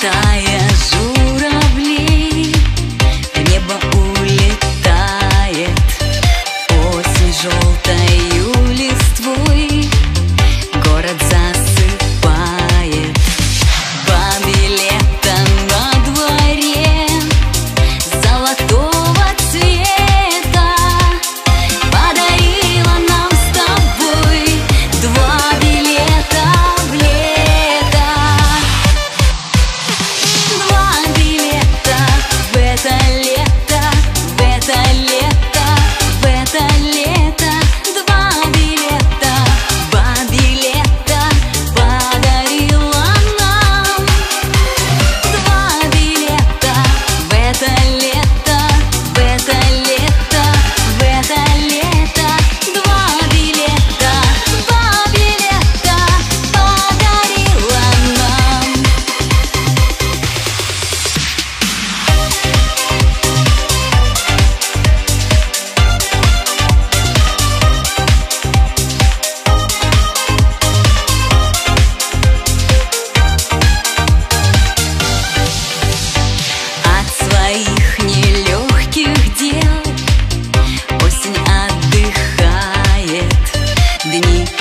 style. me.